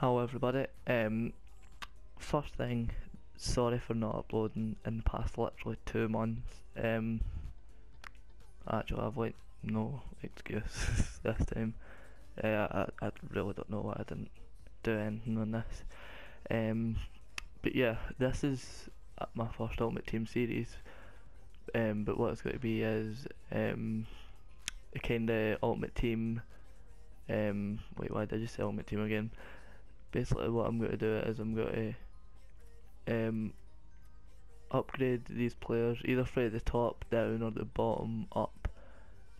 Hello everybody. Um, first thing, sorry for not uploading in the past literally two months. Um, actually I've like no excuse this time. Uh, I, I really don't know why I didn't do anything on this. Um, but yeah, this is my first Ultimate Team series. Um, but what it's going to be is um, a kind of Ultimate Team. Um, wait, why did you say Ultimate Team again? Basically what I'm going to do is I'm going to um, upgrade these players either from the top down or the bottom up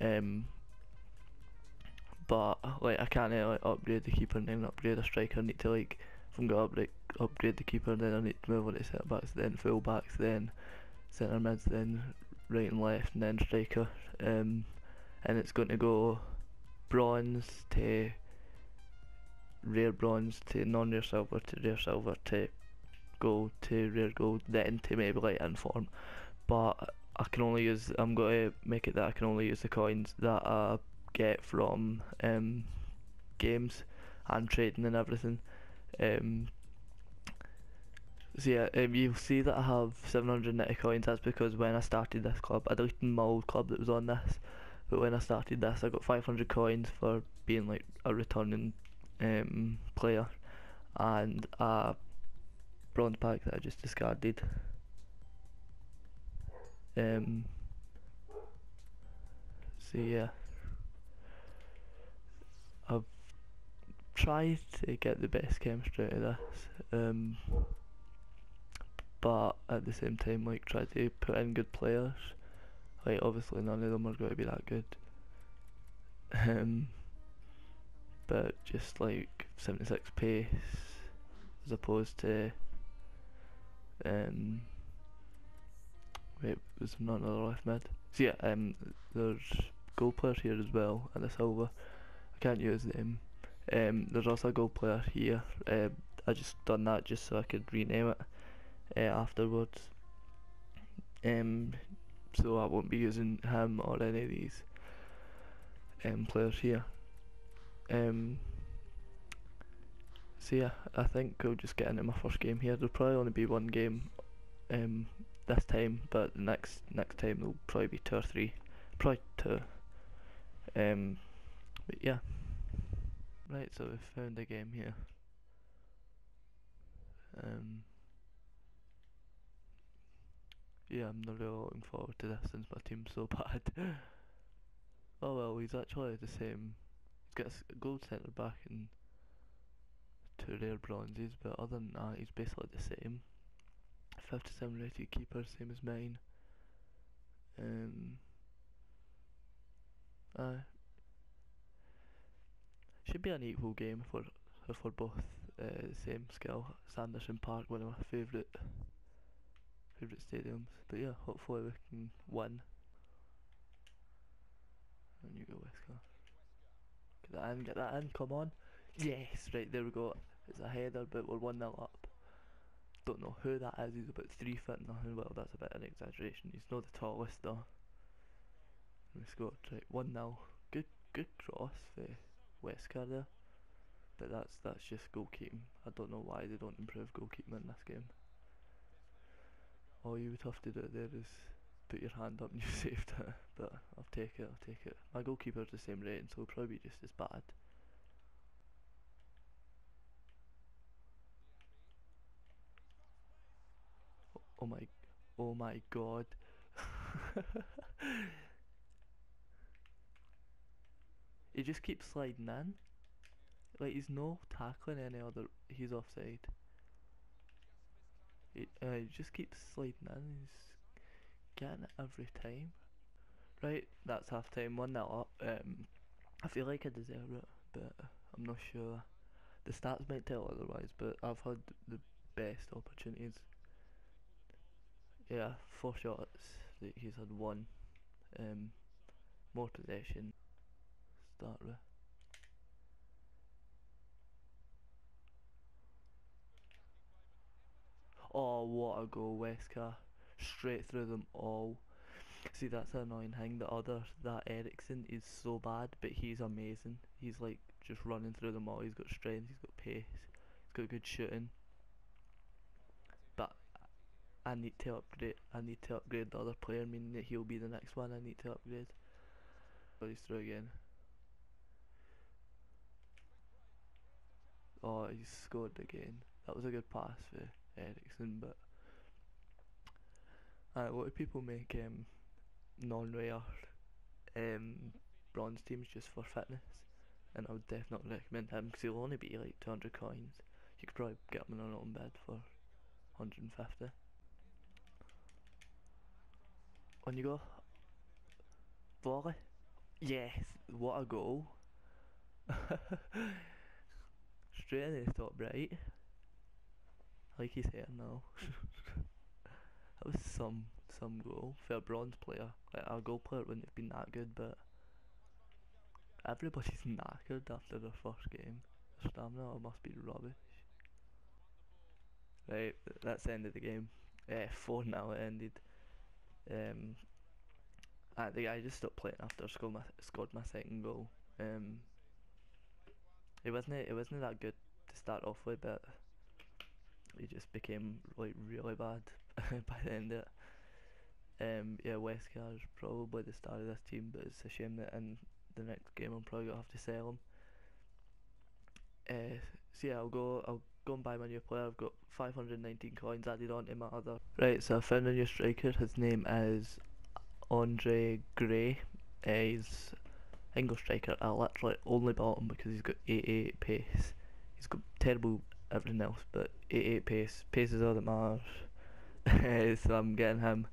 um, but like I can't like, upgrade the keeper and then upgrade a striker. I need to like if I'm going to upgrade, upgrade the keeper then I need to move on to centre backs then full backs then centre mids then right and left and then striker. Um, and it's going to go bronze to rare bronze to non-rare silver to rare silver to gold to rare gold then to maybe like inform but I can only use I'm going to make it that I can only use the coins that I get from um, games and trading and everything. Um, so yeah, um, you'll see that I have 790 coins, that's because when I started this club, I deleted my old club that was on this, but when I started this I got 500 coins for being like a returning um, player and a bronze pack that I just discarded. Um, so yeah, I've tried to get the best chemistry out of this, um, but at the same time like try to put in good players. Like obviously none of them are going to be that good. Um, but just like 76 pace as opposed to um wait was not another left mid. So yeah um there's gold players here as well and the silver. I can't use them. Um there's also a gold player here. Uh, I just done that just so I could rename it uh, afterwards. Um so I won't be using him or any of these um players here um, so yeah, I think I'll just get into my first game here. There'll probably only be one game um, this time, but the next next time there'll probably be two or three, probably two. Um, but yeah, right. So we found a game here. Um, yeah, I'm not really looking forward to this since my team's so bad. oh well, he's actually the same gets a gold centre back and two rare bronzes, but other than that, he's basically the same. 57 rated keeper, same as mine. Um, uh, should be an equal game for for both uh, same skill. Sanderson Park, one of my favourite favourite stadiums. But yeah, hopefully we can win. And you go Westcarr. Get that in, get that in, come on. Yes, right, there we go. It's a header, but we're 1 0 up. Don't know who that is, he's about 3 foot nothing. Well, that's a bit of an exaggeration. He's not the tallest, though. We scored, right, 1 0. Good, good cross for Westcarr there. But that's that's just goalkeeping. I don't know why they don't improve goalkeeping in this game. All you would have to do there is put your hand up and you saved it. But I'll take it, I'll take it. My goalkeeper's the same rating, so it'll probably be just as bad. Oh, oh my, oh my god. he just keeps sliding in. Like he's no tackling any other, he's offside. He, uh, he just keeps sliding in, he's it every time. Right, that's half time, 1 0 up. Um, I feel like I deserve it, but I'm not sure. The stats might tell otherwise, but I've had the best opportunities. Yeah, four shots, he's had one. Um, more possession. Start with. Oh, what a goal, Westcarr straight through them all. See, that's an annoying thing. The other, that Eriksen, is so bad, but he's amazing. He's like just running through them all. He's got strength, he's got pace. He's got good shooting. But I need to upgrade. I need to upgrade the other player, meaning that he'll be the next one. I need to upgrade. But he's through again. Oh, he scored again. That was a good pass for Eriksen, but. Alright, what do people make um, non-rare um, bronze teams just for fitness? And I would definitely recommend him because he'll only be like 200 coins. You could probably get him in an open bed for 150. On you go. Volley. Yes, what a goal. Straight in the top right. I like his hair now. Was some some goal for a bronze player. Like a goal player wouldn't have been that good, but everybody's knackered after their first game. Their stamina must be rubbish. Right, that's the end of the game. Uh, 4 now it ended. Um, I think I just stopped playing after I scored my, scored my second goal. Um, it wasn't it wasn't that good to start off with, but it just became like really bad by the end of it. Um, yeah, Westcarr's probably the star of this team, but it's a shame that in the next game I'm probably gonna have to sell him. Uh, so yeah, I'll go. I'll go and buy my new player. I've got 519 coins added on to my other. Right, so I found a new striker. His name is Andre Gray. Uh, he's English striker. I literally only bought him because he's got 88 pace. He's got terrible everything else, but 88 pace. Pace is all that matters. so I'm getting him.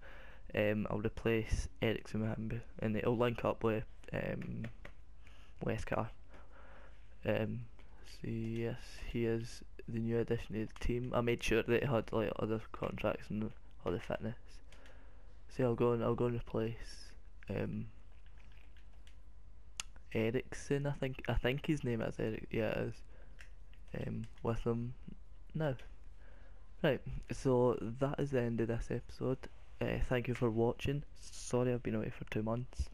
Um, I'll replace Eriksen with him, and it'll link up with um, Westcarr. Um, so yes, he is the new addition to the team. I made sure that he had like other contracts and other fitness. So I'll go and I'll go and replace um, Eriksen. I think I think his name is Eric. Yeah, it is. Um, with him now. Right, so that is the end of this episode. Uh, thank you for watching. Sorry I've been away for two months.